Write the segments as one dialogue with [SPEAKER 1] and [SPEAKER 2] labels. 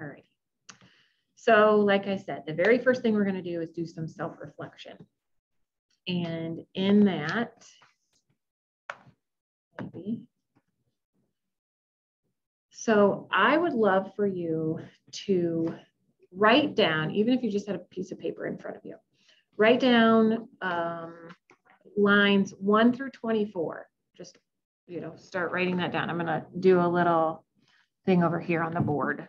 [SPEAKER 1] All right. So like I said, the very first thing we're going to do is do some self-reflection. And in that, maybe. So I would love for you to write down, even if you just had a piece of paper in front of you, write down um, lines one through 24. Just, you know, start writing that down. I'm going to do a little thing over here on the board.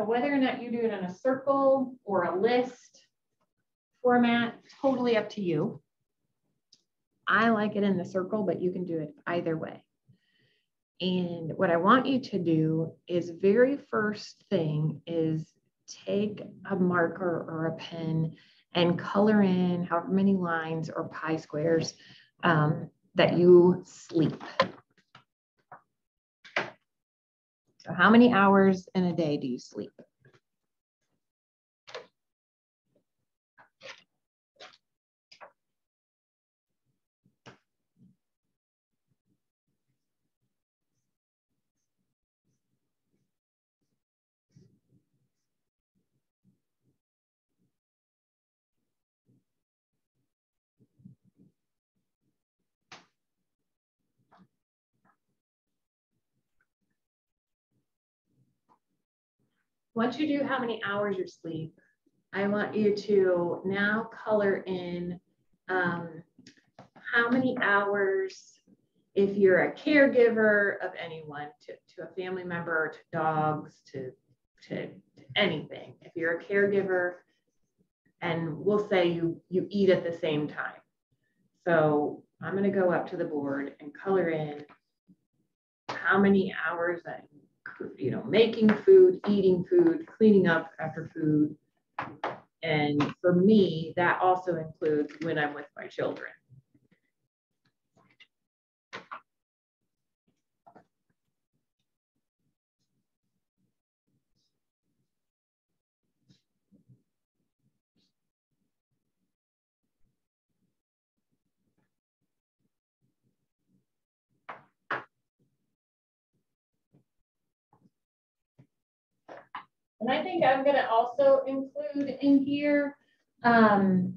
[SPEAKER 1] So whether or not you do it in a circle or a list format, totally up to you. I like it in the circle, but you can do it either way. And what I want you to do is very first thing is take a marker or a pen and color in however many lines or pie squares um, that you sleep. How many hours in a day do you sleep? Once you do how many hours you sleep, I want you to now color in um, how many hours, if you're a caregiver of anyone, to, to a family member, to dogs, to, to, to anything. If you're a caregiver, and we'll say you, you eat at the same time. So I'm going to go up to the board and color in how many hours I'm you know, making food, eating food, cleaning up after food. And for me, that also includes when I'm with my children. And I think I'm gonna also include in here, um,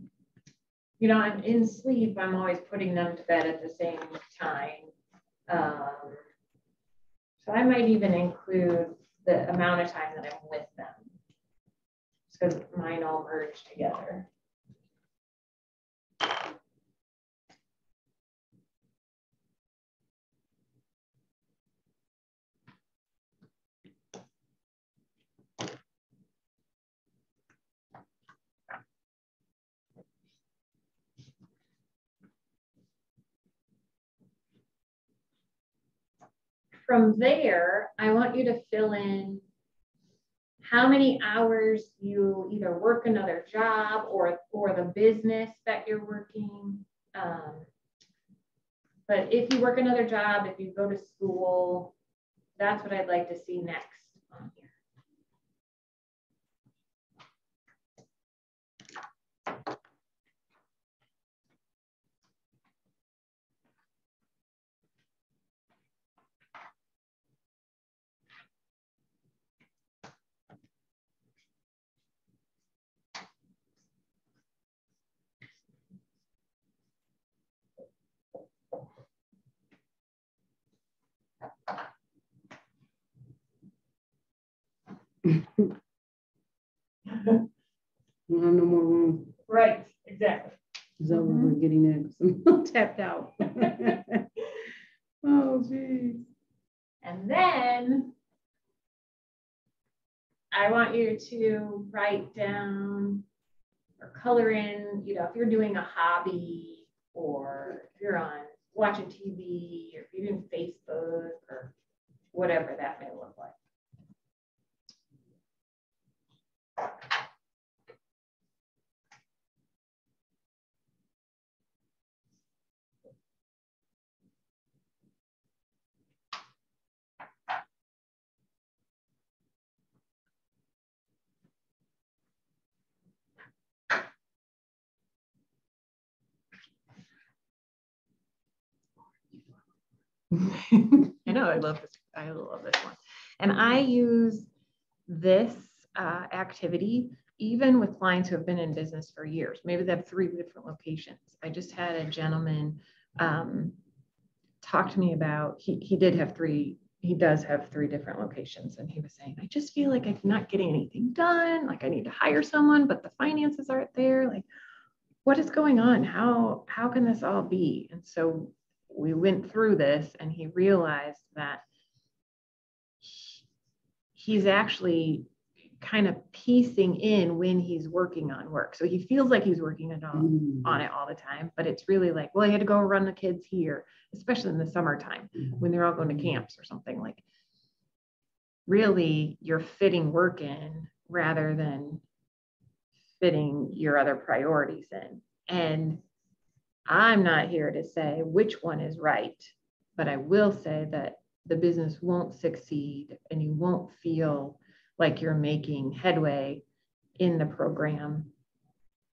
[SPEAKER 1] you know, I'm in sleep, I'm always putting them to bed at the same time. Um, so I might even include the amount of time that I'm with them. Because mine all merge together. From there, I want you to fill in how many hours you either work another job or, or the business that you're working. Um, but if you work another job, if you go to school, that's what I'd like to see next on here.
[SPEAKER 2] We don't have no more room.
[SPEAKER 1] Right, exactly.
[SPEAKER 2] Is that what we're getting at? I'm tapped out. Oh, geez.
[SPEAKER 1] And then I want you to write down or color in, you know, if you're doing a hobby or if you're on watching TV or if you're doing Facebook or whatever that may look like. I know I love this. I love this one. And I use this uh, activity even with clients who have been in business for years. Maybe they have three different locations. I just had a gentleman um, talk to me about he he did have three. He does have three different locations, and he was saying, I just feel like I'm not getting anything done. Like I need to hire someone, but the finances aren't there. Like, what is going on? How how can this all be? And so we went through this, and he realized that he's actually kind of piecing in when he's working on work. So he feels like he's working it all, mm. on it all the time, but it's really like, well, I had to go run the kids here, especially in the summertime mm. when they're all going to camps or something like. Really, you're fitting work in rather than fitting your other priorities in. And I'm not here to say which one is right, but I will say that the business won't succeed and you won't feel like you're making headway in the program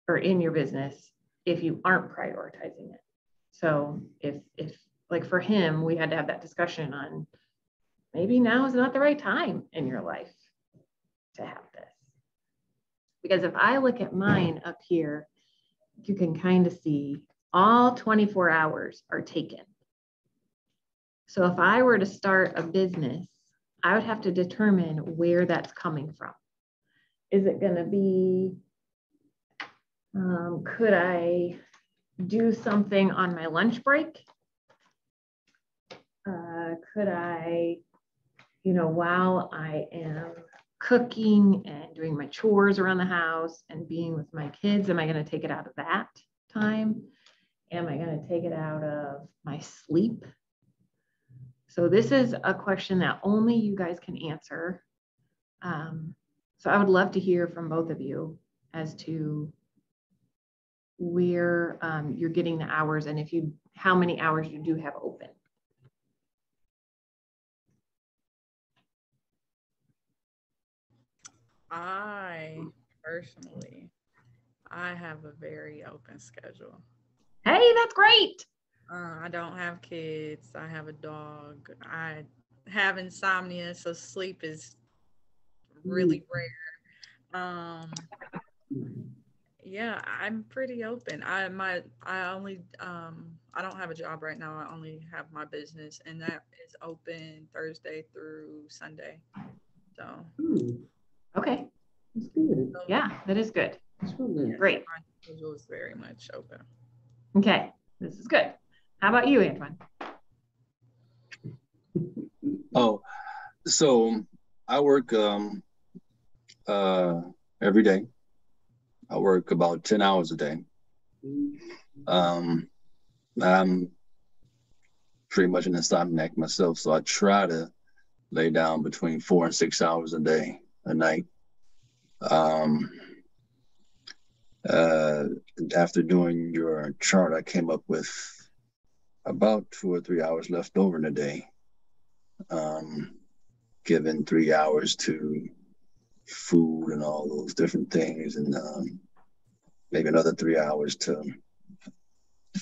[SPEAKER 1] or in your business if you aren't prioritizing it. So if if like for him, we had to have that discussion on maybe now is not the right time in your life to have this. Because if I look at mine up here, you can kind of see all 24 hours are taken. So if I were to start a business I would have to determine where that's coming from. Is it going to be, um, could I do something on my lunch break? Uh, could I, you know, while I am cooking and doing my chores around the house and being with my kids, am I going to take it out of that time? Am I going to take it out of my sleep? So this is a question that only you guys can answer. Um, so I would love to hear from both of you as to where um, you're getting the hours and if you, how many hours you do have open.
[SPEAKER 3] I personally, I have a very open schedule.
[SPEAKER 1] Hey, that's great.
[SPEAKER 3] Uh, I don't have kids. I have a dog. I have insomnia, so sleep is really mm. rare. Um, yeah, I'm pretty open. I my I only um I don't have a job right now. I only have my business, and that is open Thursday through Sunday. So.
[SPEAKER 1] Hmm. Okay. That's good. Yeah, that is good. That's really Great. My
[SPEAKER 3] schedule is very much open.
[SPEAKER 1] Okay, this is good. How about you, Antoine?
[SPEAKER 4] Oh, so I work um, uh, every day. I work about 10 hours a day. Um, I'm pretty much an insomniac myself, so I try to lay down between four and six hours a day, a night. Um, uh, after doing your chart, I came up with about two or three hours left over in the day, um, given three hours to food and all those different things, and um, maybe another three hours to,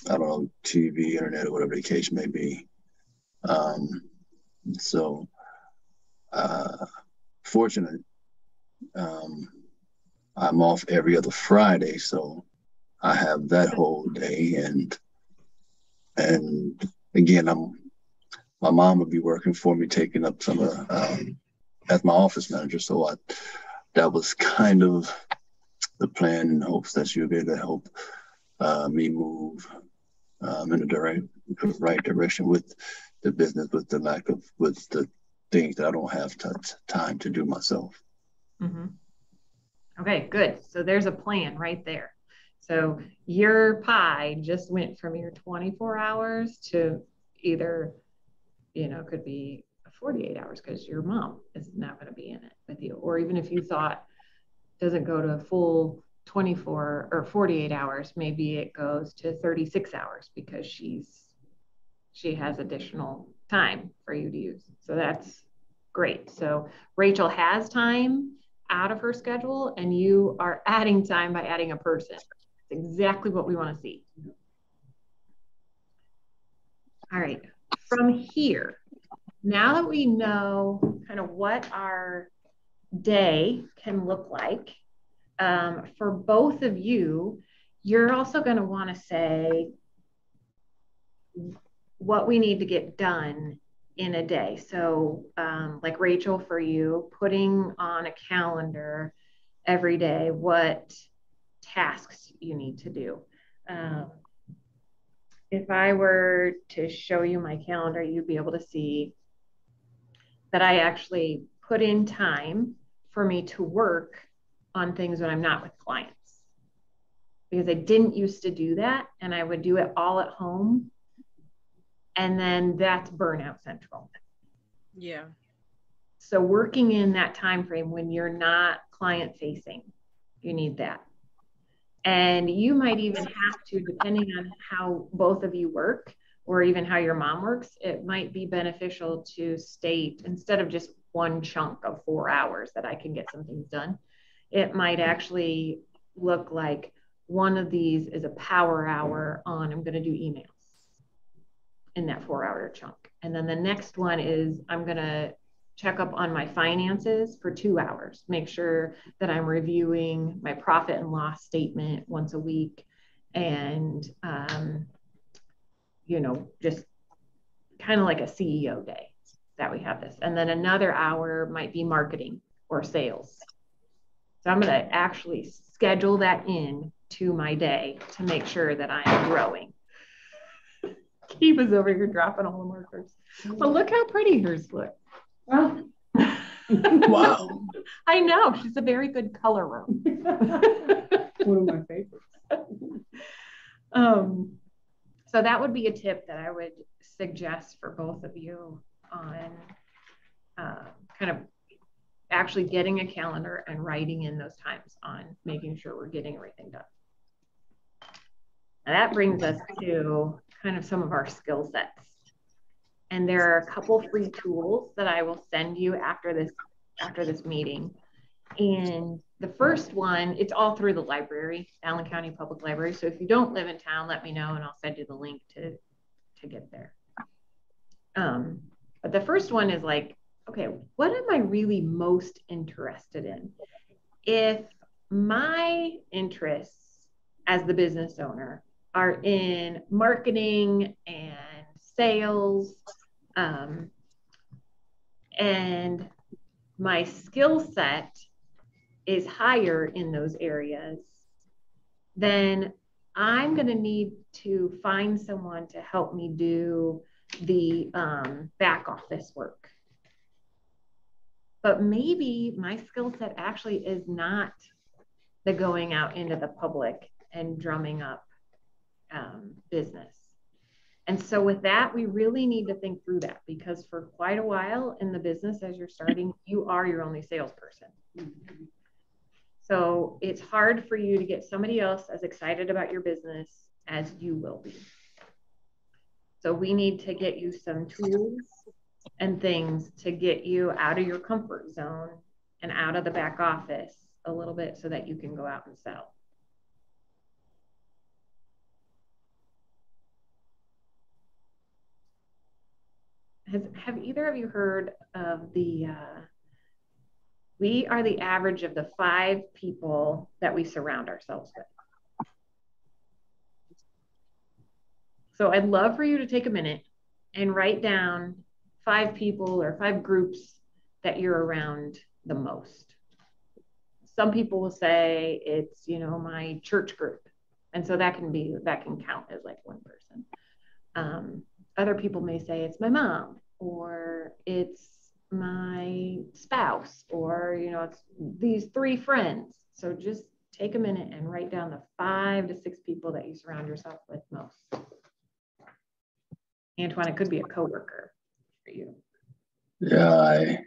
[SPEAKER 4] I don't know, TV, internet, or whatever the case may be. Um, so, uh, fortunate, um, I'm off every other Friday, so I have that whole day and and again, I'm my mom would be working for me, taking up some of um, as my office manager. So I, that was kind of the plan in hopes that she'll be able to help uh, me move um, in the direct, right direction with the business, with the lack of with the things that I don't have t- time to do myself.
[SPEAKER 1] Mm-hmm. Okay, good. So there's a plan right there. So your pie just went from your 24 hours to either, you know, could be 48 hours because your mom is not going to be in it with you. Or even if you thought doesn't go to a full 24 or 48 hours, maybe it goes to 36 hours because she's she has additional time for you to use. So that's great. So Rachel has time out of her schedule and you are adding time by adding a person exactly what we want to see. All right, from here, now that we know kind of what our day can look like um, for both of you, you're also going to want to say what we need to get done in a day. So, um, like Rachel, for you, putting on a calendar every day what tasks you need to do. Um, if I were to show you my calendar, you'd be able to see that I actually put in time for me to work on things when I'm not with clients. Because I didn't used to do that and I would do it all at home. And then that's burnout central.
[SPEAKER 3] Yeah.
[SPEAKER 1] So working in that time frame when you're not client facing, you need that. And you might even have to, depending on how both of you work or even how your mom works, it might be beneficial to state instead of just one chunk of four hours that I can get some things done, it might actually look like one of these is a power hour on I'm going to do emails in that four hour chunk. And then the next one is I'm going to check up on my finances for two hours, make sure that I'm reviewing my profit and loss statement once a week and, um, you know, just kind of like a CEO day that we have this. And then another hour might be marketing or sales. So I'm going to actually schedule that in to my day to make sure that I'm growing. He was over here dropping all the markers. But look how pretty hers look.
[SPEAKER 2] Oh.
[SPEAKER 4] Wow.
[SPEAKER 1] I know she's a very good colorer.
[SPEAKER 2] One of my favorites.
[SPEAKER 1] um, so that would be a tip that I would suggest for both of you on uh, kind of actually getting a calendar and writing in those times on making sure we're getting everything done. And that brings us to kind of some of our skill sets. And there are a couple free tools that I will send you after this after this meeting. And the first one, it's all through the library, Allen County Public Library. So if you don't live in town, let me know and I'll send you the link to to get there. Um, but the first one is like, okay, what am I really most interested in? If my interests as the business owner are in marketing and sales, um, and my skill set is higher in those areas, then I'm going to need to find someone to help me do the um, back office work. But maybe my skill set actually is not the going out into the public and drumming up um, business. And so, with that, we really need to think through that because for quite a while in the business, as you're starting, you are your only salesperson. So, it's hard for you to get somebody else as excited about your business as you will be. So, we need to get you some tools and things to get you out of your comfort zone and out of the back office a little bit so that you can go out and sell. Has, have either of you heard of the, uh, we are the average of the five people that we surround ourselves with. So I'd love for you to take a minute and write down five people or five groups that you're around the most. Some people will say it's, you know, my church group. And so that can be, that can count as like one person. Um, other people may say it's my mom or it's my spouse or you know it's these three friends. So just take a minute and write down the five to six people that you surround yourself with most. Antoine it could be a coworker for you.
[SPEAKER 4] Yeah, I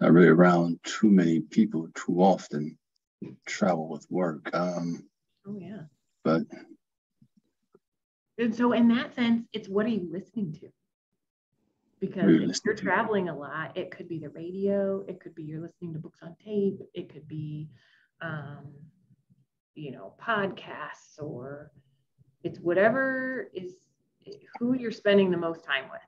[SPEAKER 4] not really around too many people too often. Travel with work. Um,
[SPEAKER 1] oh yeah
[SPEAKER 4] but
[SPEAKER 1] and so in that sense it's what are you listening to because if you're traveling a lot it could be the radio it could be you're listening to books on tape it could be um, you know, podcasts or it's whatever is who you're spending the most time with.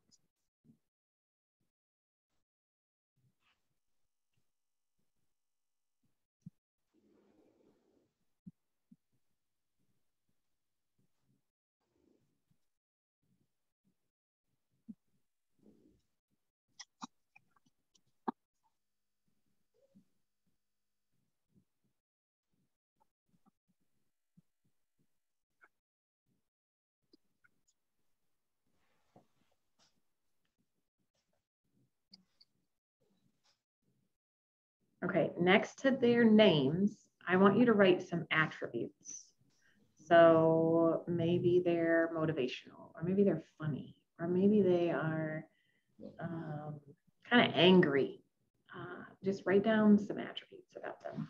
[SPEAKER 1] Okay, next to their names, I want you to write some attributes. So maybe they're motivational, or maybe they're funny, or maybe they are um, kind of angry. Uh, just write down some attributes about them.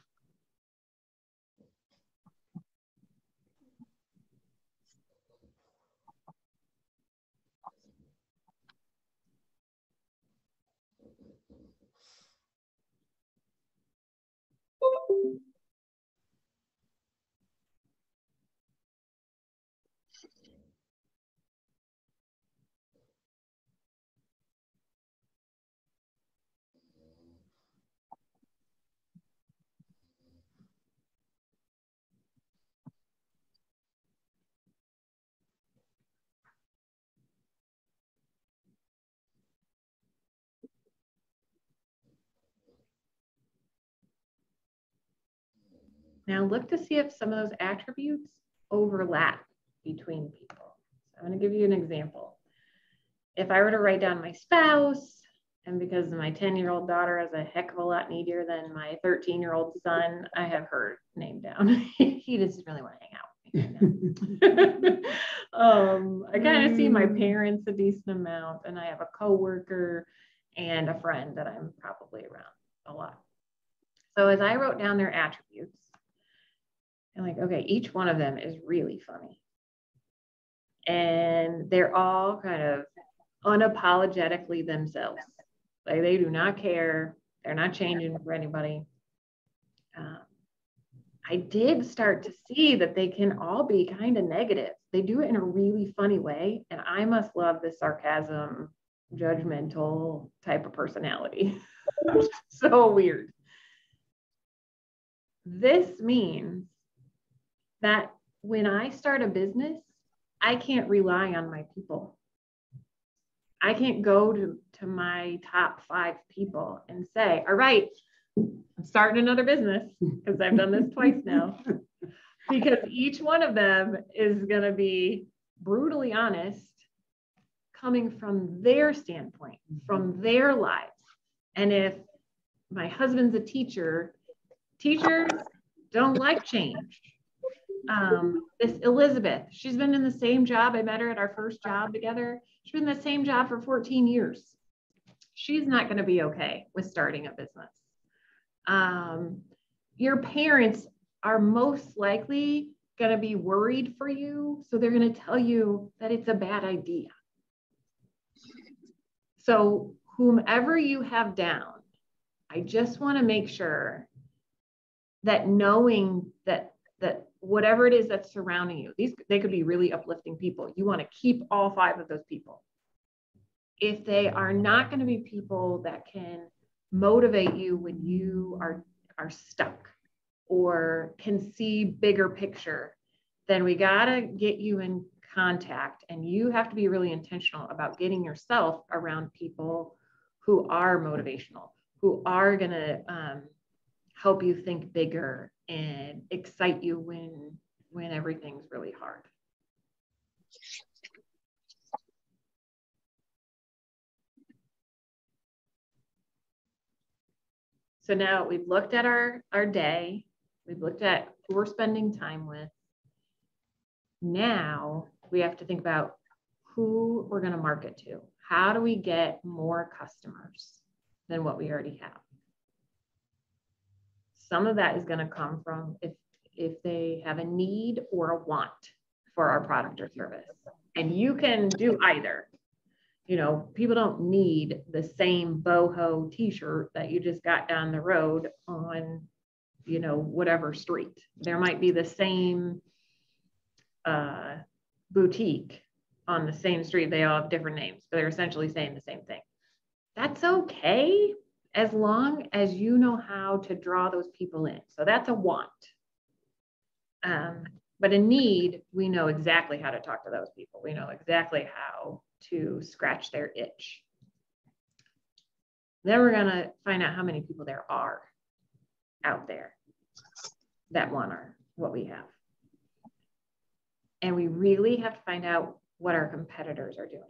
[SPEAKER 1] Now look to see if some of those attributes overlap between people. So I'm going to give you an example. If I were to write down my spouse, and because my 10 year old daughter is a heck of a lot needier than my 13 year old son, I have her name down. he doesn't really want to hang out with um, I kind of see my mm. parents a decent amount, and I have a coworker and a friend that I'm probably around a lot. So as I wrote down their attributes, I'm like, okay, each one of them is really funny. And they're all kind of unapologetically themselves. Like they do not care. They're not changing for anybody. Um, I did start to see that they can all be kind of negative. They do it in a really funny way. And I must love the sarcasm, judgmental type of personality. so weird. This means that when I start a business, I can't rely on my people. I can't go to, to my top five people and say, all right, I'm starting another business because I've done this twice now. Because each one of them is going to be brutally honest, coming from their standpoint, mm-hmm. from their lives. And if my husband's a teacher, teachers don't like change. Um, this Elizabeth, she's been in the same job. I met her at our first job together. She's been in the same job for 14 years. She's not going to be okay with starting a business um, your parents are most likely going to be worried for you. So they're going to tell you that it's a bad idea. So, whomever you have down, I just want to make sure that knowing whatever it is that's surrounding you, these they could be really uplifting people. You want to keep all five of those people. If they are not going to be people that can motivate you when you are are stuck or can see bigger picture then we got to get you in contact and you have to be really intentional about getting yourself around people who are motivational who are going to um, help you think bigger and excite you when when everything's really hard So now we've looked at our, our day, we've looked at who we're spending time with. Now we have to think about who we're going to market to. How do we get more customers than what we already have? Some of that is going to come from if if they have a need or a want for our product or service. And you can do either you know, people don't need the same boho t-shirt that you just got down the road on you know, whatever street. There might be the same uh, boutique on the same street. They all have different names, but they're essentially saying the same thing. That's okay as long as you know how to draw those people in. So that's a want. Um, but a need, we know exactly how to talk to those people. We know exactly how to scratch their itch. Then we're going to find out how many people there are out there that want our, what we have. And we really have to find out what our competitors are doing.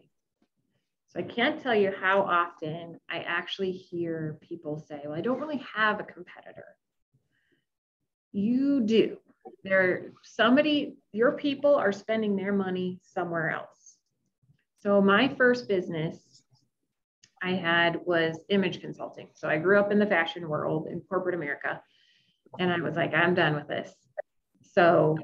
[SPEAKER 1] So I can't tell you how often I actually hear people say, well, I don't really have a competitor. You do. There, somebody, your people are spending their money somewhere else. So my first business I had was image consulting. So I grew up in the fashion world in corporate America. And I was like, I'm done with this. So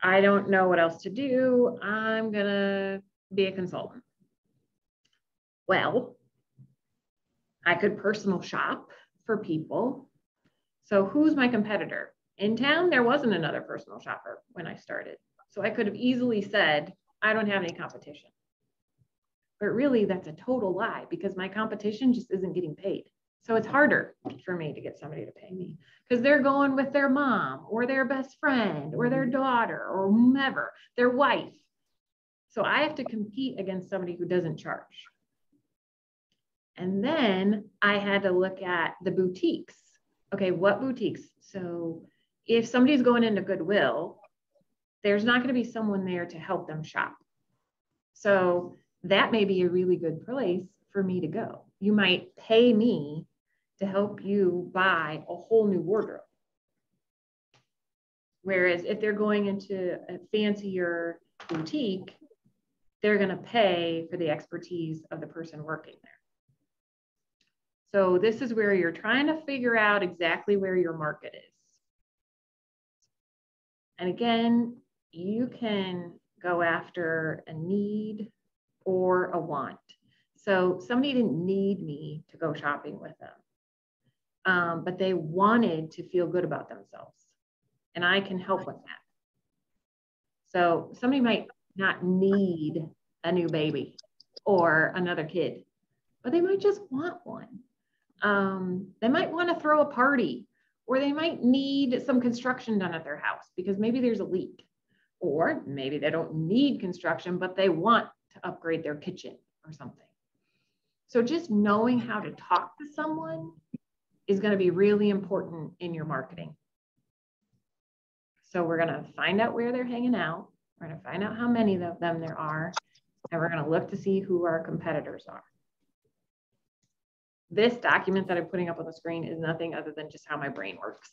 [SPEAKER 1] I don't know what else to do. I'm going to be a consultant. Well, I could personal shop for people. So who's my competitor? In town, there wasn't another personal shopper when I started. So I could have easily said, I don't have any competition. But really, that's a total lie because my competition just isn't getting paid. So it's harder for me to get somebody to pay me because they're going with their mom or their best friend or their mm-hmm. daughter or whomever, their wife. So I have to compete against somebody who doesn't charge. And then I had to look at the boutiques. Okay, what boutiques? So if somebody's going into Goodwill, there's not going to be someone there to help them shop. So that may be a really good place for me to go. You might pay me to help you buy a whole new wardrobe. Whereas if they're going into a fancier boutique, they're going to pay for the expertise of the person working there. So this is where you're trying to figure out exactly where your market is. And again, you can go after a need or a want. So somebody didn't need me to go shopping with them, um, but they wanted to feel good about themselves. And I can help with that. So somebody might not need a new baby or another kid, but they might just want one. Um, they might want to throw a party or they might need some construction done at their house because maybe there's a leak or maybe they don't need construction, but they want to upgrade their kitchen or something. So just knowing how to talk to someone is going to be really important in your marketing. So we're going to find out where they're hanging out. We're going to find out how many of them there are, and we're going to look to see who our competitors are. This document that I'm putting up on the screen is nothing other than just how my brain works.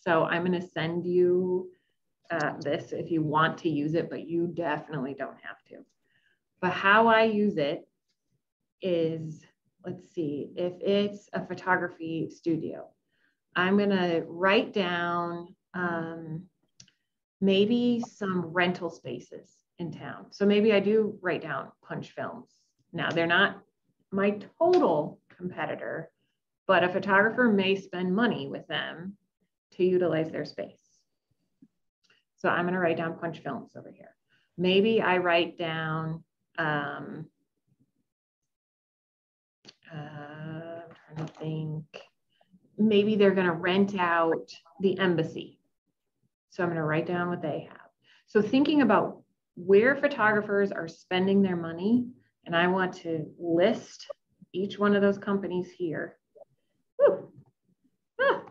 [SPEAKER 1] So I'm going to send you uh, this if you want to use it, but you definitely don't have to. But how I use it is, let's see, if it's a photography studio, I'm going to write down um, maybe some rental spaces in town. So maybe I do write down punch films. Now, they're not my total competitor, but a photographer may spend money with them to utilize their space. So I'm going to write down punch films over here. Maybe I write down um, uh, I'm trying to think. Maybe they're going to rent out the embassy. So I'm going to write down what they have. So thinking about where photographers are spending their money, and I want to list each one of those companies here. Ah.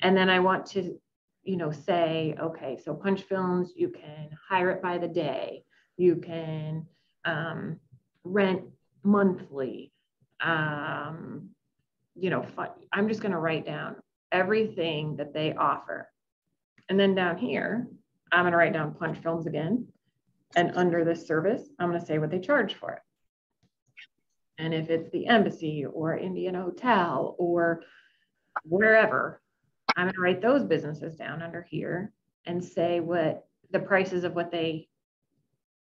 [SPEAKER 1] And then I want to, you know, say, okay, so Punch Films, you can hire it by the day you can um, rent monthly. Um, you know, I'm just going to write down everything that they offer. And then down here, I'm going to write down punch films again. And under this service, I'm going to say what they charge for it. And if it's the embassy or Indiana Hotel or wherever, I'm going to write those businesses down under here and say what the prices of what they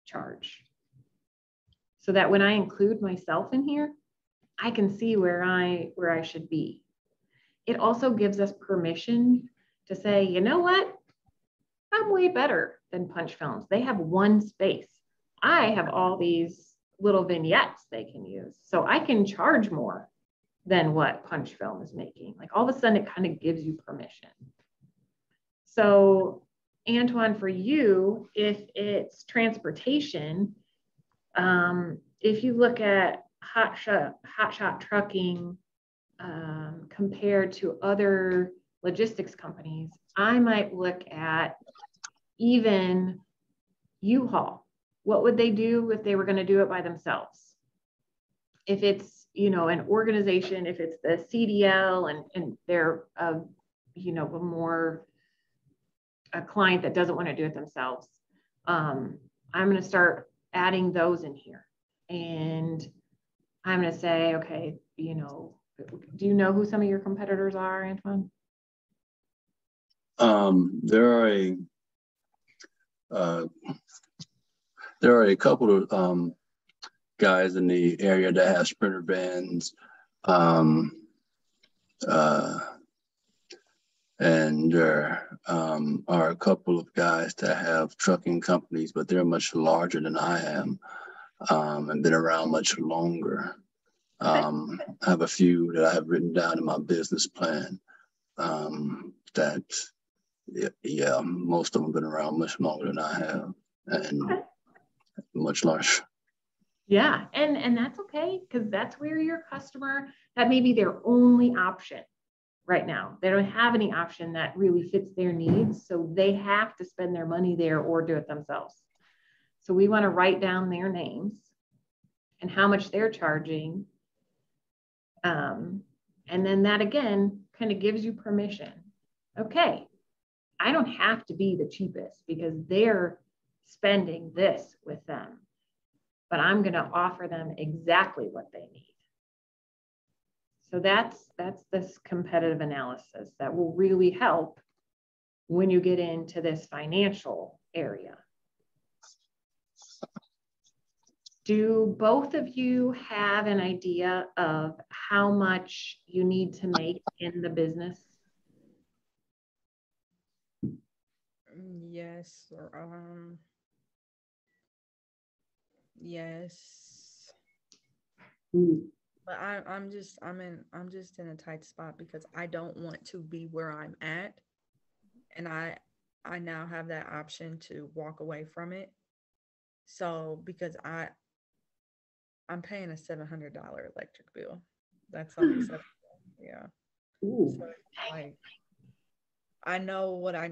[SPEAKER 1] charge. So that when I include myself in here, I can see where I where I should be. it also gives us permission to say, you know what? I'm way better than punch films. They have one space. I have all these little vignettes they can use. So I can charge more than what punch film is making. Like all of a sudden, it kind of gives you permission. So, Antoine, for you, if it's transportation, um, if you look at hot shot, hot shot trucking um, compared to other logistics companies, I might look at even U-Haul. What would they do if they were going to do it by themselves? If it's, you know, an organization, if it's the CDL and, and they're, a, you know, a more, a client that doesn't want to do it themselves, um, I'm going to start adding those in here. And I'm going to say, okay, you know, do you know who some of your competitors are, Antoine?
[SPEAKER 4] Um, there are a uh, there are a couple of um, guys in the area that have sprinter vans, um, uh, and there um, are a couple of guys that have trucking companies, but they're much larger than I am um, and been around much longer. Um, I have a few that I have written down in my business plan um, that, yeah, most of them have been around much longer than I have and. Much larger.
[SPEAKER 1] Yeah, and and that's okay because that's where your customer that may be their only option right now. They don't have any option that really fits their needs, so they have to spend their money there or do it themselves. So we want to write down their names and how much they're charging. Um, and then that again kind of gives you permission. Okay, I don't have to be the cheapest because they're spending this with them but I'm going to offer them exactly what they need. So that's that's this competitive analysis that will really help when you get into this financial area. Do both of you have an idea of how much you need to make in the business?
[SPEAKER 3] Mm, Yes, um, yes,
[SPEAKER 2] Mm,
[SPEAKER 3] but I, I'm just, I'm in, I'm just in a tight spot because I don't want to be where I'm at. And I, I now have that option to walk away from it. So, because I, I'm paying a seven hundred dollar electric bill. That's unacceptable. Yeah.
[SPEAKER 2] Ooh,
[SPEAKER 3] So like, I know what I,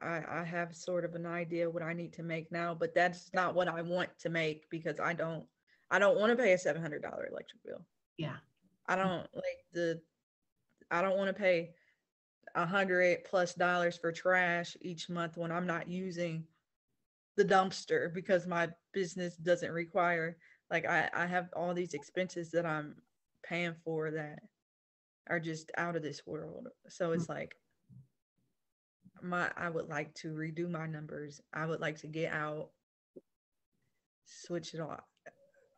[SPEAKER 3] I, I have sort of an idea what I need to make now, but that's not what I want to make because I don't, I don't want to pay a seven hundred dollar electric bill.
[SPEAKER 1] Yeah.
[SPEAKER 3] I don't like the, I don't want to pay a hundred plus dollars for trash each month when I'm not using the dumpster because my business doesn't require, like I, I have all these expenses that I'm paying for that are just out of this world. So it's mm. like my I would like to redo my numbers. I would like to get out, switch it off.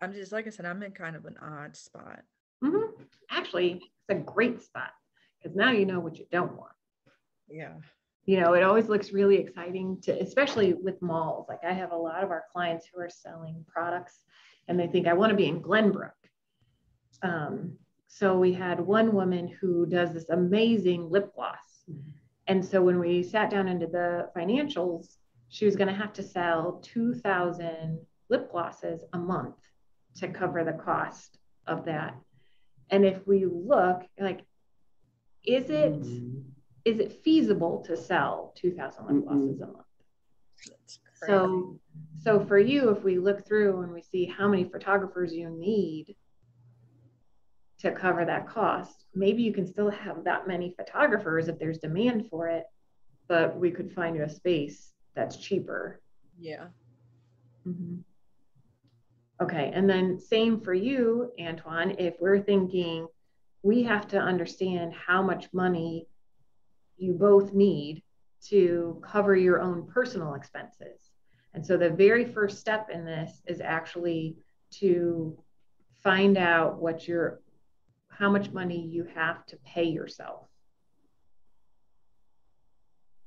[SPEAKER 3] I'm just like I said, I'm in kind of an odd spot.
[SPEAKER 1] Mhm. Actually, it's a great spot because now you know what you don't want.
[SPEAKER 3] Yeah.
[SPEAKER 1] you know, it always looks really exciting to, especially with malls. Like I have a lot of our clients who are selling products and they think I want to be in Glenbrook. Um, so we had one woman who does this amazing lip gloss. And so when we sat down into the financials, she was going to have to sell 2,000 lip glosses a month to cover the cost of that. And if we look, like, is it
[SPEAKER 2] mm,
[SPEAKER 1] is it feasible to sell 2000 lip glosses a month? So so for you if we look through and we see how many photographers you need to cover that cost maybe you can still have that many photographers if there's demand for it but we could find you a space that's cheaper
[SPEAKER 3] yeah.
[SPEAKER 1] Mhm. Okay, and then same for you, Antoine. If we're thinking we have to understand how much money you both need to cover your own personal expenses. And so the very first step in this is actually to find out what your how much money you have to pay yourself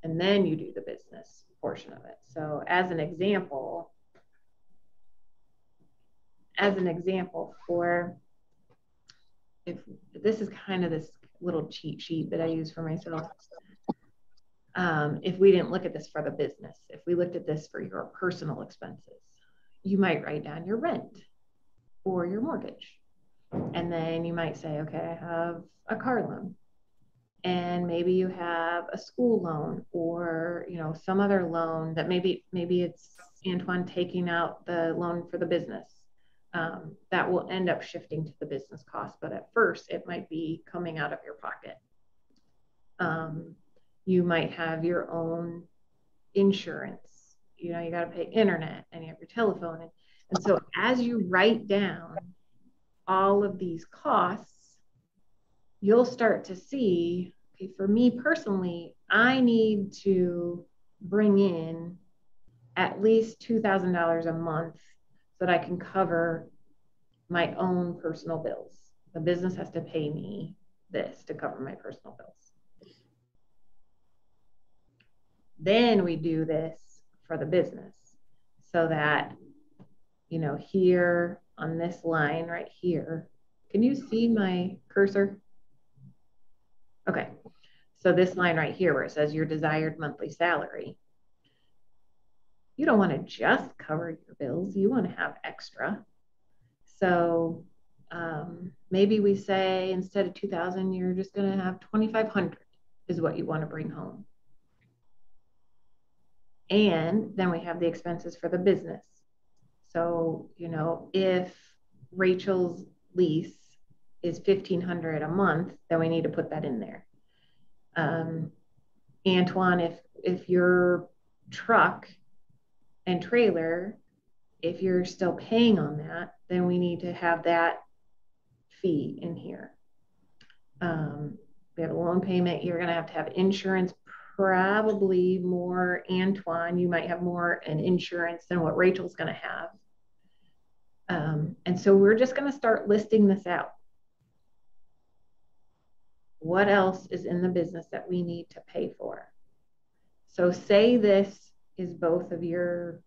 [SPEAKER 1] and then you do the business portion of it. So as an example, as an example for if this is kind of this little cheat sheet that I use for myself. Um, if we didn't look at this for the business, if we looked at this for your personal expenses, you might write down your rent or your mortgage. And then you might say, okay, I have a car loan. And maybe you have a school loan or you know some other loan that maybe maybe it's Antoine taking out the loan for the business um, that will end up shifting to the business cost. But at first, it might be coming out of your pocket. Um, you might have your own insurance. You know, you got to pay internet and you have your telephone. And, and so as you write down all of these costs, you'll start to see okay, for me personally, I need to bring in at least $2,000 a month so that I can cover my own personal bills. The business has to pay me this to cover my personal bills. Then we do this for the business so that, you know, here on this line right here, can you see my cursor? Okay, so this line right here where it says your desired monthly salary, you don't want to just cover your bills, you want to have extra. So um, maybe we say instead of 2000 you're just going to have 2500 is what you want to bring home. And then we have the expenses for the business. So, you know, if Rachel's lease is 1500 a month, then we need to put that in there. Um, Antoine, if if your truck and trailer, if you're still paying on that, then we need to have that fee in here. Um, we have a loan payment. You're going to have to have insurance, probably more Antoine. You might have more in insurance than what Rachel's going to have. Um, and so we're just going to start listing this out. What else is in the business that we need to pay for? So say this is both of your,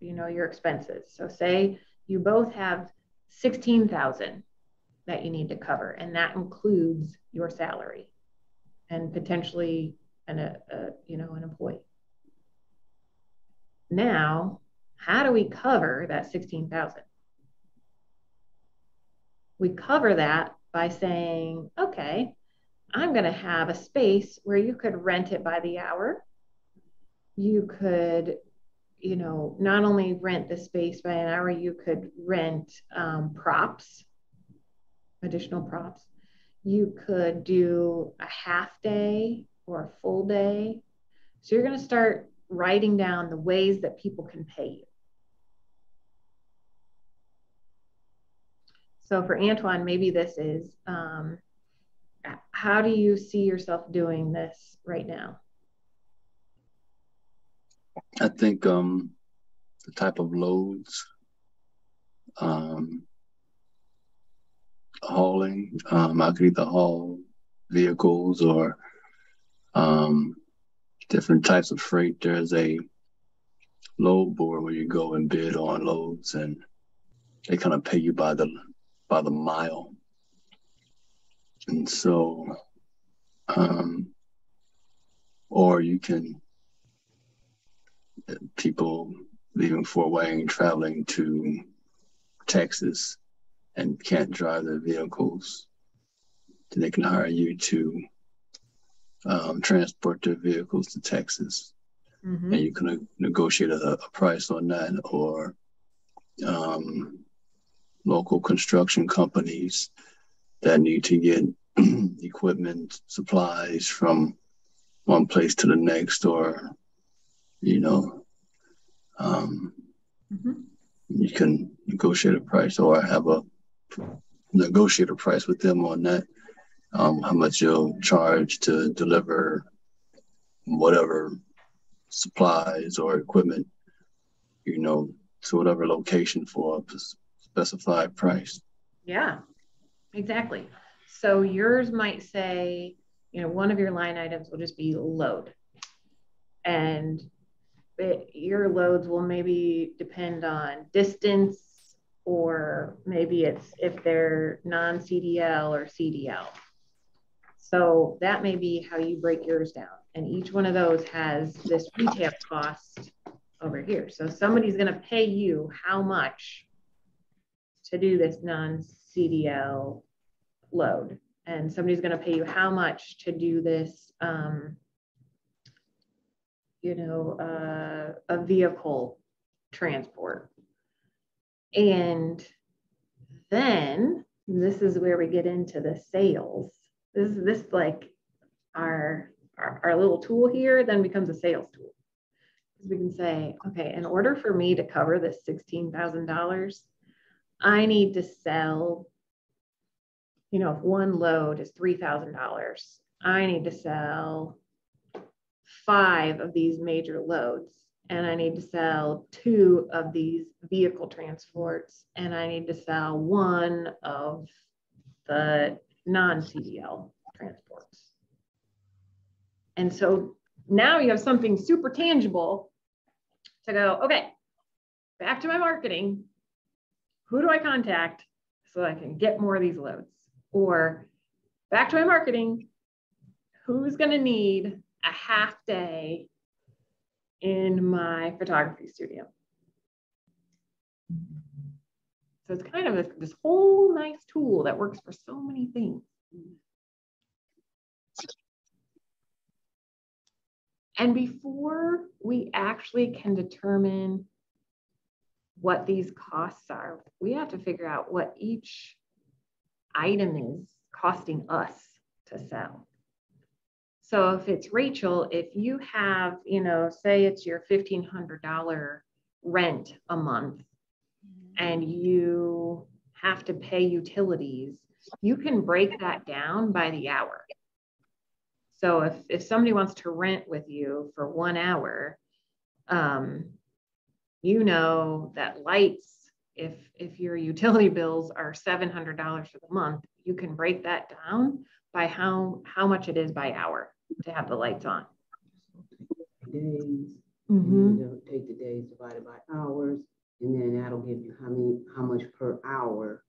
[SPEAKER 1] you know, your expenses. So say you both have 16,000 that you need to cover, and that includes your salary and potentially an, a, a, you know, an employee. Now, how do we cover that 16,000? We cover that by saying, okay, I'm going to have a space where you could rent it by the hour. You could you know not only rent the space by an hour you could rent um, props additional props. You could do a half day or a full day. So you're going to start writing down the ways that people can pay you so for antoine maybe this is um, how do you see yourself doing this right now
[SPEAKER 4] I think um, the type of loads, um, hauling, um, I could either haul vehicles or um, different types of freight. There's a load board where you go and bid on loads, and they kind of pay you by the by the mile. And so, um, or you can people leaving Fort Wayne traveling to Texas and can't drive their vehicles, then they can hire you to um, transport their vehicles to Texas. Mm-hmm. And you can negotiate a, a, price on that, or um, local construction companies that need to get equipment, supplies from one place to the next, or you know, um, mm-hmm. you can negotiate a price or have a negotiate a price with them on that. Um, how much you'll charge to deliver whatever supplies or equipment, you know, to whatever location for a specified price.
[SPEAKER 1] Yeah, exactly. So yours might say, you know, one of your line items will just be load and it, your loads will maybe depend on distance or maybe it's if they're non-CDL or CDL. So that may be how you break yours down. And each one of those has this retail cost over here. So somebody's going to pay you how much to do this non-CDL load. And somebody's going to pay you how much to do this, um, you know, uh, a vehicle transport. And then this is where we get into the sales. This is this like our, our, our little tool here then becomes a sales tool. Because we can say, okay, in order for me to cover this $16,000, I need to sell, you know, if one load is $3,000, I need to sell five of these major loads and I need to sell two of these vehicle transports and I need to sell one of the non-CDL transports. And so now you have something super tangible to go, okay, back to my marketing. Who do I contact so I can get more of these loads? Or back to my marketing, who's going to need a half day in my photography studio? So it's kind of this, this whole nice tool that works for so many things. And before we actually can determine what these costs are, we have to figure out what each item is costing us to sell. So if it's Rachel, if you have, you know, say it's your $1,500 rent a month and you have to pay utilities, you can break that down by the hour. So if, if somebody wants to rent with you for one hour, um, you know that lights, if, if your utility bills are $700 for the month, you can break that down by how, how much it is by hour to have the lights on.
[SPEAKER 2] Days,
[SPEAKER 1] Mm-hmm.
[SPEAKER 2] and they'll take the days divided by hours, and then that'll give you how many, how much per hour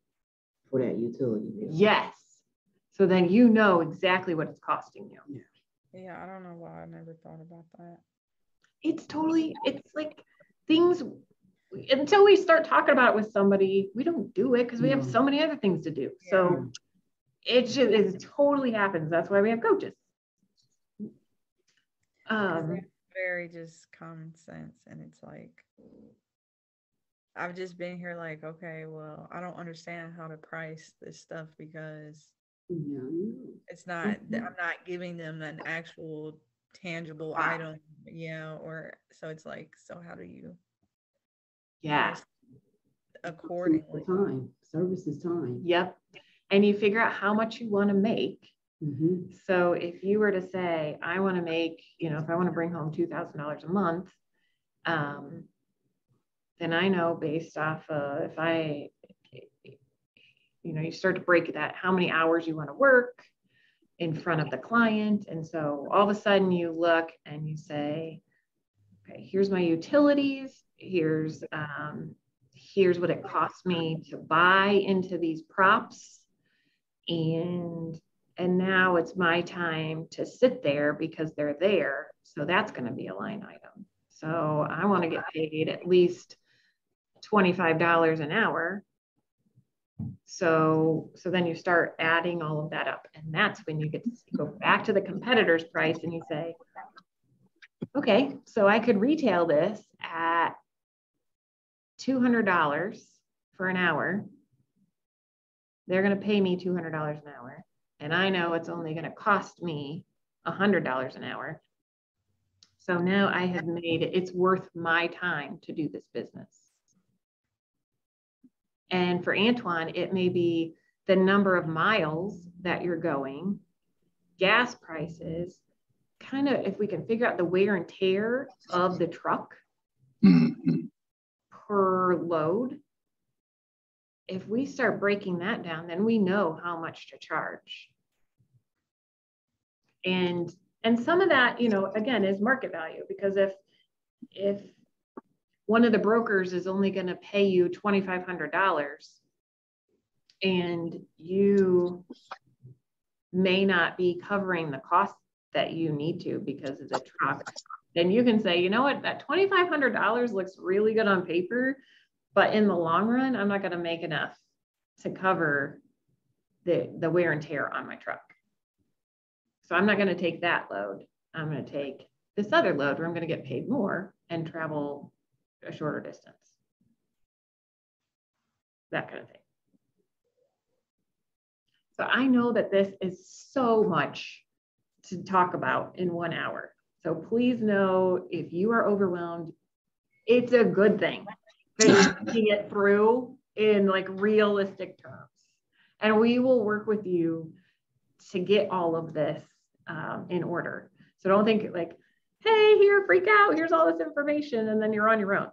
[SPEAKER 2] for that utility bill.
[SPEAKER 1] Yes. So then you know exactly what it's costing you.
[SPEAKER 3] Yeah, I don't know why I never thought about that.
[SPEAKER 1] It's totally, it's like things, until we start talking about it with somebody, we don't do it because we have so many other things to do. So it just, it totally happens. That's why we have coaches. Um,
[SPEAKER 3] Very just common sense. And it's like, I've just been here like, okay, well, I don't understand how to price this stuff because
[SPEAKER 2] Yeah,
[SPEAKER 3] it's not, th- I'm not giving them an actual tangible
[SPEAKER 1] Wow.
[SPEAKER 3] item. Yeah. Or so it's like, so how do you
[SPEAKER 1] yeah.
[SPEAKER 3] accordingly?
[SPEAKER 2] Time, service is time.
[SPEAKER 1] Yep. And you figure out how much you want to make.
[SPEAKER 2] Mhm.
[SPEAKER 1] So if you were to say, I want to make, you know, if I want to bring home $2,000 a month, um, then I know based off of if I, you know, you start to break that, how many hours you want to work in front of the client. And so all of a sudden you look and you say, okay, here's my utilities. Here's, um, here's what it costs me to buy into these props. And and now it's my time to sit there because they're there. So that's going to be a line item. So I want to get paid at least $25 an hour. So, so then you start adding all of that up. And that's when you get to go back to the competitor's price and you say, okay, so I could retail this at $200 for an hour. They're going to pay me $200 an hour and I know it's only going to cost me $100 an hour. So now I have made it's worth my time to do this business. And for Antoine, it may be the number of miles that you're going, gas prices, kind of if we can figure out the wear and tear of the truck
[SPEAKER 4] Mhm.
[SPEAKER 1] per load. If we start breaking that down, then we know how much to charge. And And some of that, you know, again, is market value because if if one of the brokers is only going to pay you $2,500 and you may not be covering the cost that you need to because of the truck, then you can say, you know what, that $2,500 looks really good on paper, but in the long run, I'm not going to make enough to cover the, the wear and tear on my truck. So I'm not going to take that load. I'm going to take this other load where I'm going to get paid more and travel a shorter distance. That kind of thing. So I know that this is so much to talk about in one hour. So please know if you are overwhelmed, it's a good thing that you see it through in like realistic terms. And we will work with you to get all of this um, in order. So don't think like, hey, here, freak out, here's all this information, and then you're on your own.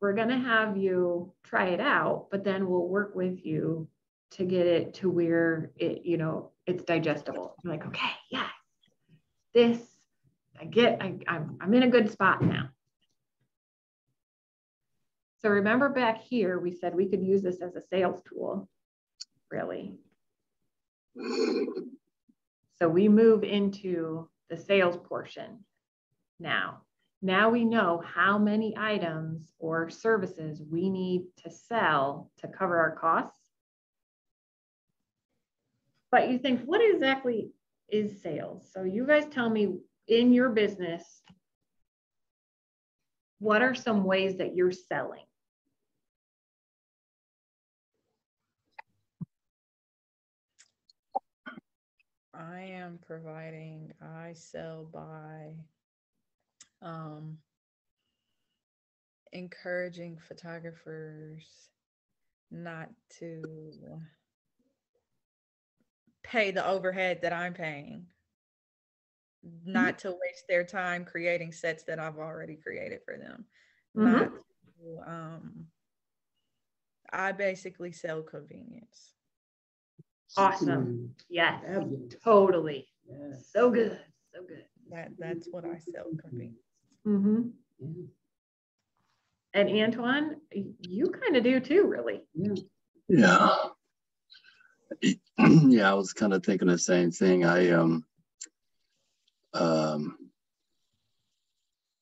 [SPEAKER 1] We're going to have you try it out, but then we'll work with you to get it to where it, you know, it's digestible. You're like, okay, yeah, this, I get, I, I'm, I'm in a good spot now. So remember back here, we said we could use this as a sales tool, really. So we move into the sales portion now. Now we know how many items or services we need to sell to cover our costs. But you think, what exactly is sales? So you guys tell me in your business, what are some ways that you're selling?
[SPEAKER 3] I am providing, I sell by um, encouraging photographers not to pay the overhead that I'm paying,
[SPEAKER 1] Mm-hmm.
[SPEAKER 3] not to waste their time creating sets that I've already created for them.
[SPEAKER 1] Mhm.
[SPEAKER 3] Not to, um, I basically sell convenience.
[SPEAKER 1] Awesome. Yes,
[SPEAKER 2] Fabulous.
[SPEAKER 1] totally.
[SPEAKER 2] Yes.
[SPEAKER 1] So good. So good.
[SPEAKER 3] That that's what I sell convenience.
[SPEAKER 1] Mm-hmm.
[SPEAKER 2] Yeah.
[SPEAKER 1] And Antoine, you kind of do too, really.
[SPEAKER 2] Yeah.
[SPEAKER 4] Yeah. Yeah, I was kind of thinking the same thing. I um um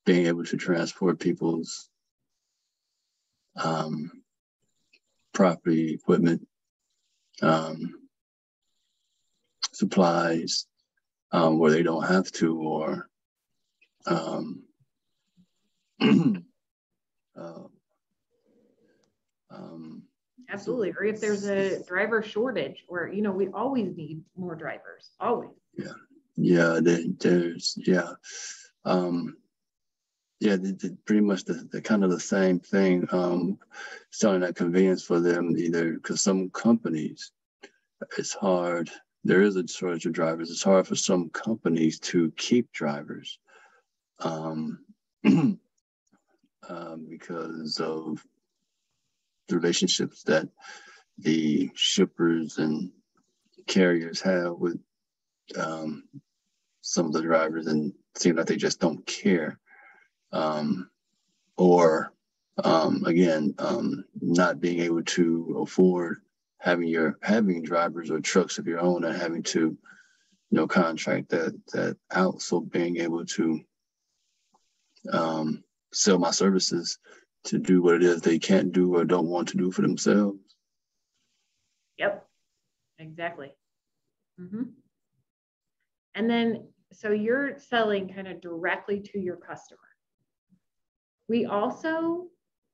[SPEAKER 4] being able to transport people's um property, equipment, um supplies um where they don't have to or um uh, um
[SPEAKER 1] Absolutely. Or if there's a driver shortage, or you know, we always need more drivers. Always.
[SPEAKER 4] Yeah, there, there's yeah, um, yeah, the, the, pretty much the, the kind of the same thing. Um, selling that convenience for them either because some companies, it's hard. There is a shortage of drivers. It's hard for some companies to keep drivers, um, um, because of the relationships that the shippers and carriers have with um, some of the drivers and seem like they just don't care. Um, or um, again, um, not being able to afford having your having drivers or trucks of your own and having to, you know, contract that that out. So being able to um, sell my services to do what it is they can't do or don't want to do for themselves.
[SPEAKER 1] Yep. Exactly. Mm-hmm. And then, so you're selling kind of directly to your customer. We also,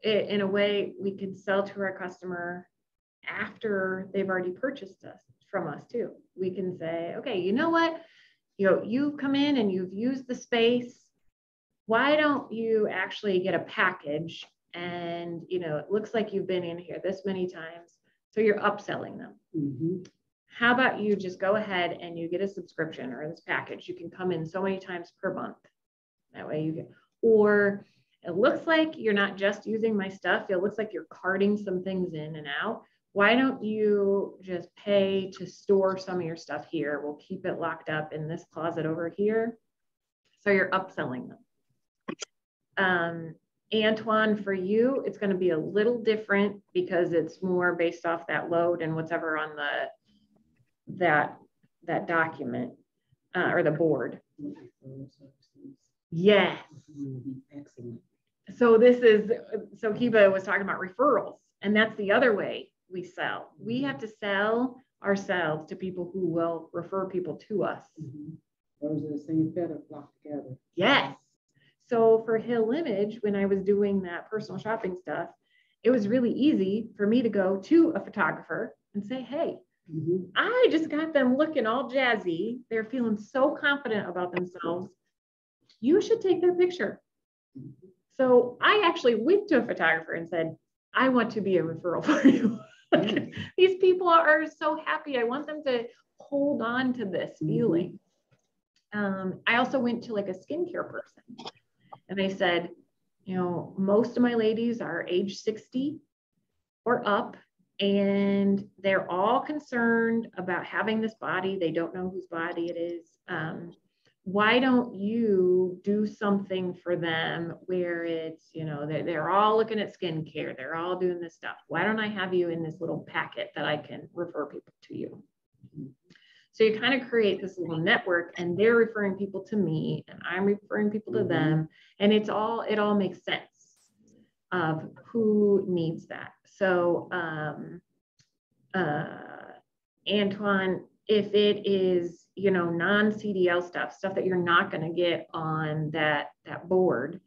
[SPEAKER 1] in a way, we can sell to our customer after they've already purchased us from us too. We can say, okay, you know what? You know, you've come in and you've used the space. Why don't you actually get a package? And you know, it looks like you've been in here this many times. So you're upselling them
[SPEAKER 2] Mhm.
[SPEAKER 1] how about you just go ahead and you get a subscription or this package you can come in so many times per month that way you get or it looks like you're not just using my stuff it looks like you're carting some things in and out why don't you just pay to store some of your stuff here? We'll keep it locked up in this closet over here. So you're upselling them. Um, Antoine, for you, it's going to be a little different because it's more based off that load and whatever on the that that document uh, or the board. Yes.
[SPEAKER 2] Excellent.
[SPEAKER 1] So this is so Kiba was talking about referrals, and that's the other way we sell. We mm-hmm. have to sell ourselves to people who will refer people to us. Mm-hmm.
[SPEAKER 2] Birds of the same feather flock together.
[SPEAKER 1] Yes. So for Hill Image, when I was doing that personal shopping stuff, it was really easy for me to go to a photographer and say, Hey,
[SPEAKER 2] Mhm.
[SPEAKER 1] I just got them looking all jazzy. They're feeling so confident about themselves. You should take their picture. Mm-hmm. So I actually went to a photographer and said, I want to be a referral for you. These people are so happy. I want them to hold on to this
[SPEAKER 2] Mhm.
[SPEAKER 1] feeling. Um, I also went to like a skincare person and they said, you know, most of my ladies are age 60 or up and they're all concerned about having this body. They don't know whose body it is. Um, why don't you do something for them where it's, you know, they're, they're all looking at skincare, they're all doing this stuff. Why don't I have you in this little packet that I can refer people to you? So you kind of create this little network and they're referring people to me and I'm referring people to
[SPEAKER 2] Mhm.
[SPEAKER 1] them. And it's all, it all makes sense of who needs that. So, um, uh, Antoine, if it is, you know, non-CDL stuff, stuff that you're not going to get on that, that board,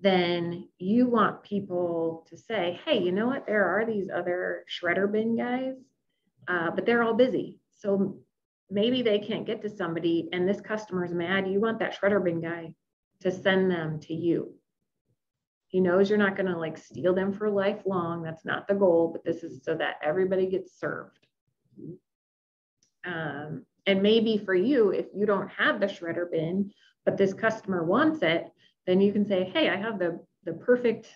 [SPEAKER 1] then you want people to say, hey, you know what? There are these other shredder bin guys, uh, but they're all busy. So maybe they can't get to somebody and this customer's mad. You want that shredder bin guy to send them to you. He knows you're not going to like steal them for lifelong. That's not the goal, but this is so that everybody gets served. Um, and maybe for you, if you don't have the shredder bin, but this customer wants it, then you can say, hey, I have the, the perfect,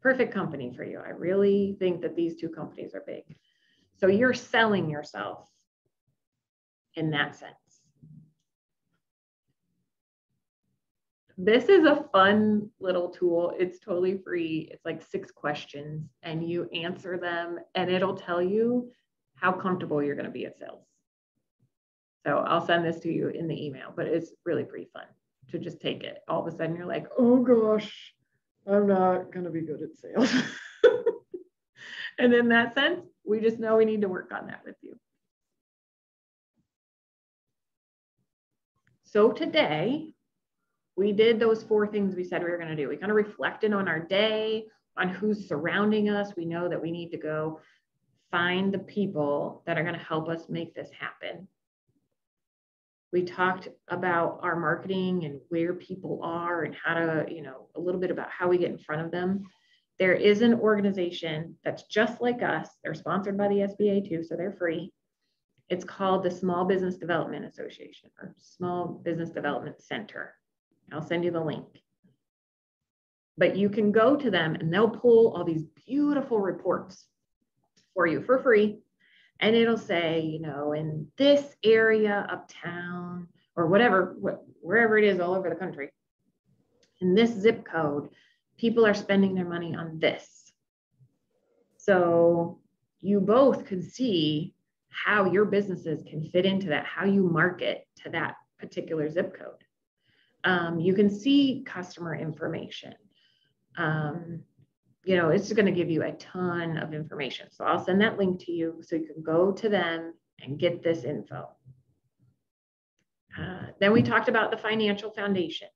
[SPEAKER 1] perfect company for you. I really think that these two companies are big. So you're selling yourself in that sense. This is a fun little tool. It's totally free. It's like six questions and you answer them and it'll tell you how comfortable you're going to be at sales. So I'll send this to you in the email, but it's really pretty fun to just take it. All of a sudden you're like, oh gosh, I'm not going to be good at sales. and in that sense, we just know we need to work on that with you. So today, we did those four things we said we were going to do. We kind of reflected on our day, on who's surrounding us. We know that we need to go find the people that are going to help us make this happen. We talked about our marketing and where people are and how to, you know, a little bit about how we get in front of them. There is an organization that's just like us. They're sponsored by the SBA too, so they're free. It's called the Small Business Development Association or Small Business Development Center. I'll send you the link. But you can go to them and they'll pull all these beautiful reports for you for free. And it'll say, you know, in this area of town or whatever, wh- wherever it is all over the country, in this zip code, people are spending their money on this. So you both can see how your businesses can fit into that, how you market to that particular zip code. Um, you can see customer information. Um, you know, it's going to give you a ton of information. So I'll send that link to you so you can go to them and get this info. Uh, then we talked about the financial foundation.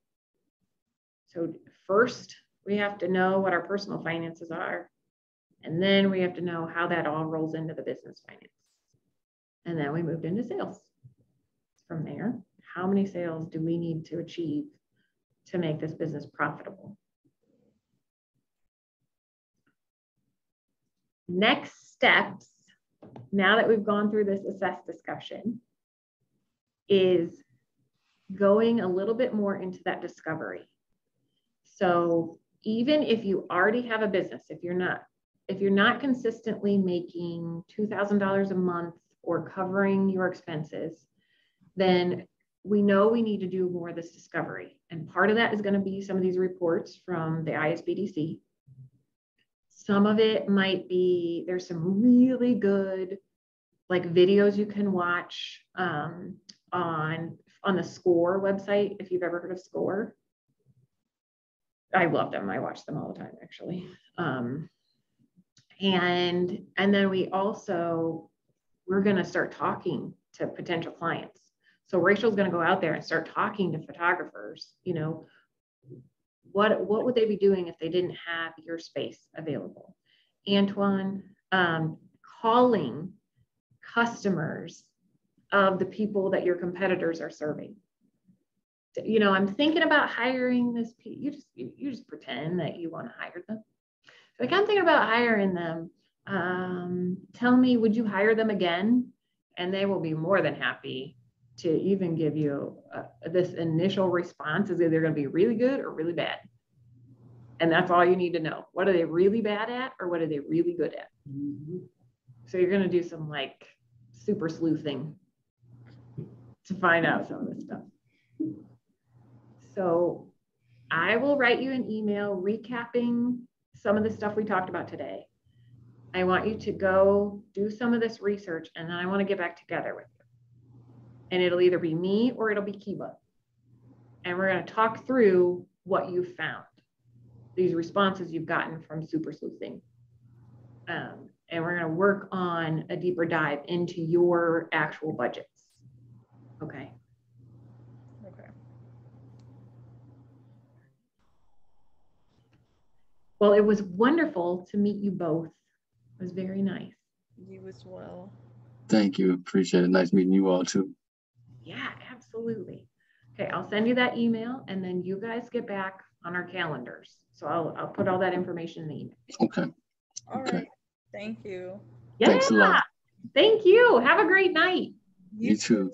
[SPEAKER 1] So first, we have to know what our personal finances are. And then we have to know how that all rolls into the business finance. And then we moved into sales. From there, how many sales do we need to achieve to make this business profitable? Next steps, now that we've gone through this assess discussion, is going a little bit more into that discovery. So even if you already have a business, if you're not if you're not consistently making $2,000 a month or covering your expenses, then we know we need to do more of this discovery. And part of that is going to be some of these reports from the ISBDC. Some of it might be there's some really good like videos you can watch um, on on the SCORE website if you've ever heard of SCORE. I love them. I watch them all the time actually. Um, and and then we also we're going to start talking to potential clients so rachel's going to go out there and start talking to photographers you know what what would they be doing if they didn't have your space available antoine um, calling customers of the people that your competitors are serving you know i'm thinking about hiring this you just you, you just pretend that you want to hire them like I'm thinking about hiring them. Um, tell me, would you hire them again? And they will be more than happy to even give you uh, this initial response is either going to be really good or really bad. And that's all you need to know. What are they really bad at or what are they really good at? Mm-hmm. So you're going to do some like super sleuthing to find out some of this stuff. So I will write you an email recapping some of the stuff we talked about today. I want you to go do some of this research and then I want to get back together with. And it'll either be me or it'll be Kiba. And we're going to talk through what you found, these responses you've gotten from super sleuthing. Um, and we're going to work on a deeper dive into your actual budgets. Okay. Okay. Well, it was wonderful to meet you both. It was very nice.
[SPEAKER 3] You as well.
[SPEAKER 4] Thank you. Appreciate it. Nice meeting you all too.
[SPEAKER 1] Yeah, absolutely. Okay, I'll send you that email and then you guys get back on our calendars. So I'll, I'll put all that information in the email.
[SPEAKER 4] Okay.
[SPEAKER 3] All okay. right. Thank you.
[SPEAKER 1] Yeah. Thanks a lot. Thank you. Have a great night.
[SPEAKER 4] You, you too.